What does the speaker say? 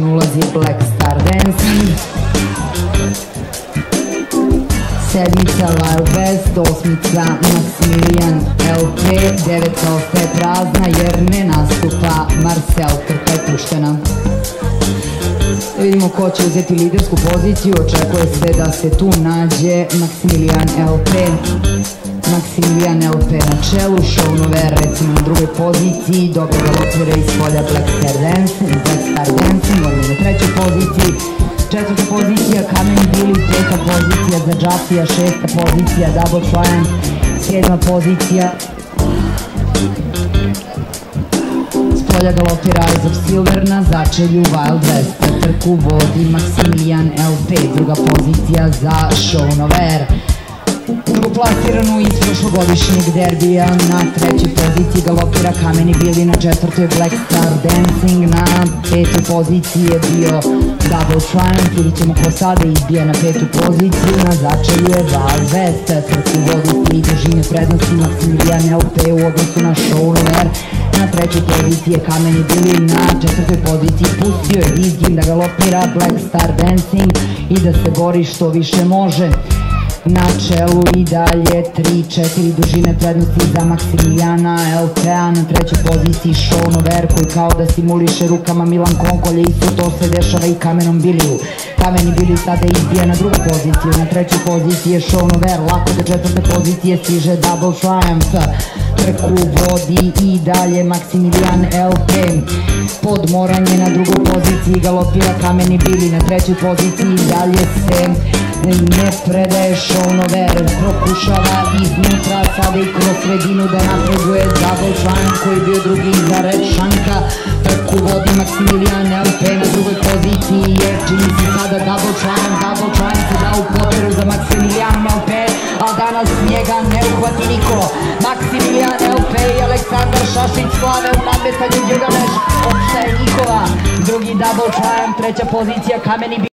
ulazi Black Star Dancing Sedmica Wild West, osmica Maximilian LP, devetka ostaje prazna jer ne nastupa Marcel, trka je puštena. Vidimo ko će uzeti lidersku poziciju, očekuje se da se tu nađe Maximilian LP. Maximilian LP na čelu, Show recimo na drugoj poziciji, dobro galopira iz polja Black Star Dancing, Black Star Dancing, on je na trećoj poziciji, četvrta pozicija Kamen Billy, peta pozicija za Jaffija, šesta pozicija Double Triumph, sedma pozicija. Polja galopira Eyes of Silver na začelju Wild West, trku vodi Maximilian LP, druga pozicija za Show Nover, Drugoplasiranu iz prošlogodišnjeg derbija na trećoj poziciji galopira Kameni Bili na četvrtoj Black Star Dancing na petoj poziciji je bio Double Triumph vidit ćemo ko sada izbija na petu poziciju na začelju je Wild West trku tri dužine prednosti Maximilian LP u odnosu na Shownover na trećoj poziciji je Kameni Bili na četvrtoj poziciji pustio je Dizgin da galopira Black Star Dancing i da se bori što više može na čelu i dalje 3-4 dužine prednosti za Maksimilijana LPA na trećoj poziciji Show Nover koji kao da simuliše rukama Milan Konkolje isto to se dešava i Kamenom Biliju. Kameni Biliju sada izbija na drugu poziciju na trećoj poziciji je Show Nover lako do četvrte pozicije stiže Double Triumph. Trku vodi i dalje Maksimilijan LP podmoranje na drugoj poziciji galopira Kameni Bili na trećoj poziciji dalje se ne predaje Šonover Prokušava iznutra sada i kroz sredinu da napreduje Double Triumph koji bio drugi za Red Šanka. Trku vodi Maximilian LP na drugoj poziciji jer čini se sada Double Triumph Double Triumph se da u poteru za Maximilian LP a danas njega ne uhvati niko. Maximilian LP i Aleksandar Šašić slave u nadmetanju Gilgameš opšta je njihova. Drugi Double Triumph treća pozicija Kameni